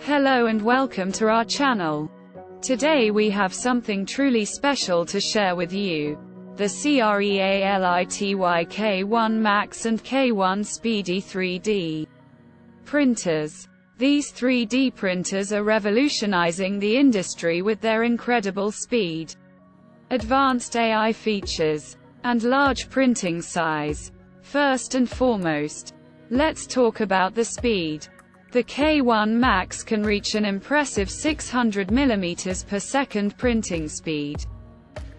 Hello and welcome to our channel. Today we have something truly special to share with you. The CREALITY K1 Max and K1 Speedy 3D printers. These 3D printers are revolutionizing the industry with their incredible speed, advanced AI features, and large printing size. First and foremost, let's talk about the speed. The K1 Max can reach an impressive 600 mm per second printing speed,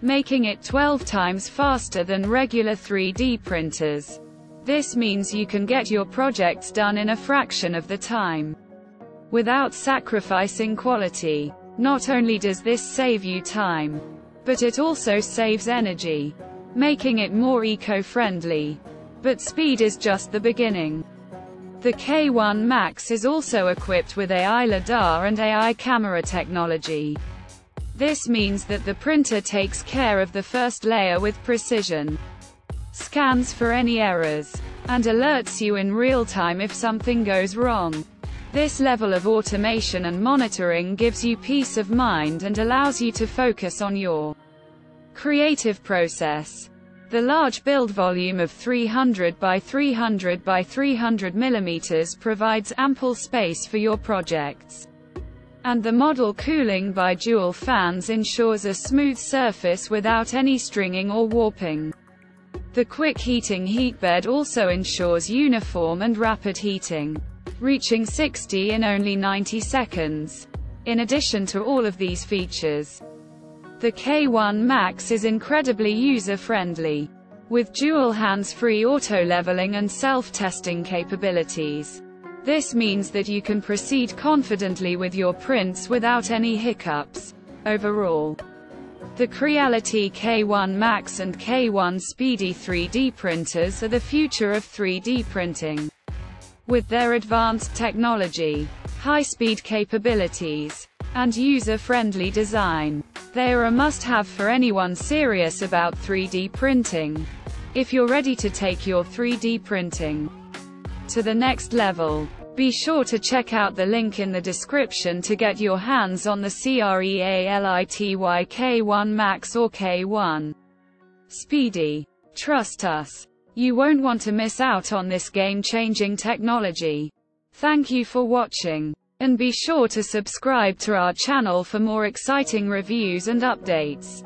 making it 12 times faster than regular 3D printers. This means you can get your projects done in a fraction of the time without sacrificing quality. Not only does this save you time, but it also saves energy, making it more eco-friendly. But speed is just the beginning. The K1 Max is also equipped with AI LiDAR and AI camera technology. This means that the printer takes care of the first layer with precision, scans for any errors, and alerts you in real time if something goes wrong. This level of automation and monitoring gives you peace of mind and allows you to focus on your creative process. The large build volume of 300 by 300 by 300 mm provides ample space for your projects. And the model cooling by dual fans ensures a smooth surface without any stringing or warping. The quick heating heatbed also ensures uniform and rapid heating reaching 60 in only 90 seconds. In addition to all of these features, the K1 Max is incredibly user-friendly, with dual hands-free auto-leveling and self-testing capabilities. This means that you can proceed confidently with your prints without any hiccups. Overall, the Creality K1 Max and K1 Speedy 3D printers are the future of 3D printing. With their advanced technology, high-speed capabilities, and user-friendly design, they are a must-have for anyone serious about 3D printing. If you're ready to take your 3D printing to the next level, be sure to check out the link in the description to get your hands on the CREALITY K1 Max or K1 Speedy. Trust us. You won't want to miss out on this game-changing technology. Thank you for watching. And be sure to subscribe to our channel for more exciting reviews and updates.